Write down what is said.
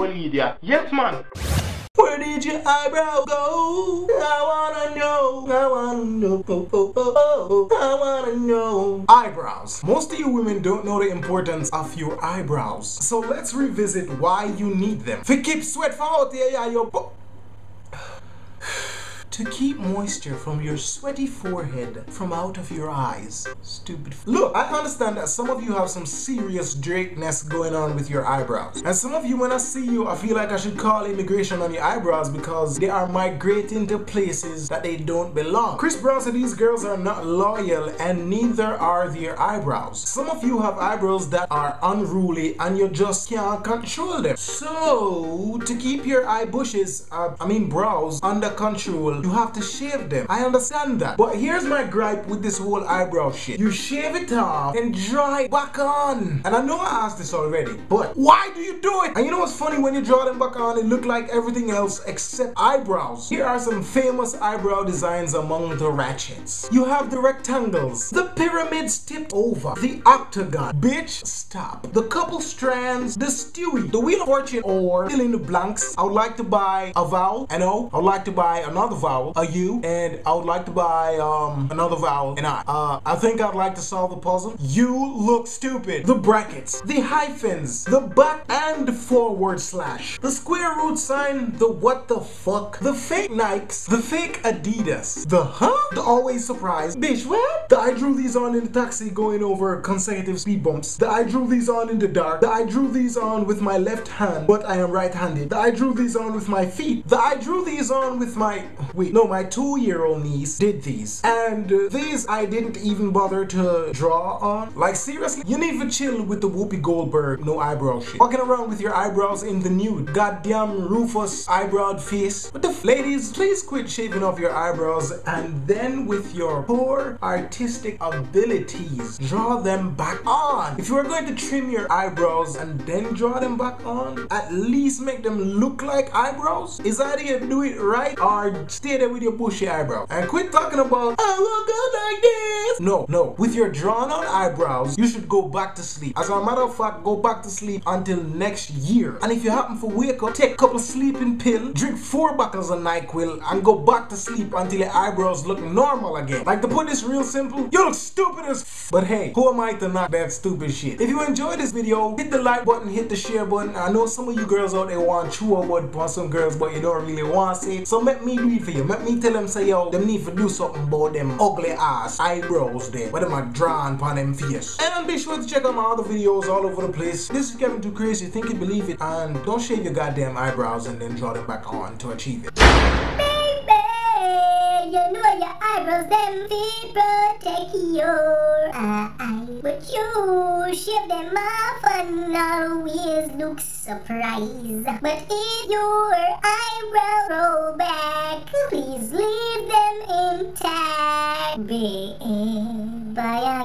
idiot. Yes, man. Where did your eyebrow go? I wanna know. I wanna know. Oh, oh, oh, oh, oh. I wanna know. Eyebrows. Most of you women don't know the importance of your eyebrows. So let's revisit why you need them. Keep sweat from out there, yeah, your to keep moisture from your sweaty forehead from out of your eyes. Stupid. Look, I understand that some of you have some serious drakeness going on with your eyebrows. And some of you, when I see you, I feel like I should call immigration on your eyebrows because they are migrating to places that they don't belong. Chris Brown said these girls are not loyal and neither are their eyebrows. Some of you have eyebrows that are unruly and you just can't control them. So, to keep your eye bushes, uh, I mean brows, under control, you have to shave them. I understand that. But here's my gripe with this whole eyebrow shit. You shave it off and dry it back on. And I know I asked this already, but why do you do it? And you know what's funny? When you draw them back on, it look like everything else except eyebrows. Here are some famous eyebrow designs among the ratchets. You have the rectangles, the pyramids tipped over, the octagon. Bitch, stop. The couple strands, the Stewie, the wheel of fortune, or fill in the blanks. I would like to buy a vowel, I know. I would like to buy another vowel vowel, a U, and I would like to buy um, another vowel, an I. Uh, I think I'd like to solve the puzzle. You look stupid. The brackets, the hyphens, the back and forward slash, the square root sign, the what the fuck, the fake Nikes, the fake Adidas, the huh, the always surprise, bitch, what? The I drew these on in the taxi going over consecutive speed bumps. The I drew these on in the dark. The I drew these on with my left hand, but I am right-handed. The I drew these on with my feet. The I drew these on with my, no, my two-year-old niece did these. And uh, these I didn't even bother to draw on. Like seriously, you need to chill with the Whoopi Goldberg no eyebrow shit. Walking around with your eyebrows in the nude. Goddamn Rufus eyebrowed face. What the ladies, please quit shaving off your eyebrows and then with your poor artistic abilities, draw them back on. If you are going to trim your eyebrows and then draw them back on, at least make them look like eyebrows. Is that you do it right or with your bushy eyebrow. And quit talking about, oh, I will go like this. No, no. With your drawn on eyebrows, you should go back to sleep. As a matter of fact, go back to sleep until next year. And if you happen to wake up, take a couple sleeping pill, drink four bottles of NyQuil, and go back to sleep until your eyebrows look normal again. Like to put this real simple, you look stupid as But hey, who am I to knock that stupid shit? If you enjoyed this video, hit the like button, hit the share button. I know some of you girls out there want chew about some girls, but you don't really want to say it. So let me do it for you. Let me tell them say yo, them need to do something about them ugly ass eyebrows there. Where them are drawn upon them face. And be sure to check out my other videos all over the place. This is Kevin Too Crazy, think you believe it. And don't shave your goddamn eyebrows and then draw them back on to achieve it. Baby, you know your eyebrows them protect your uh, eye. But you shave them off and always look surprised. But if your eyebrow grow back, please leave be by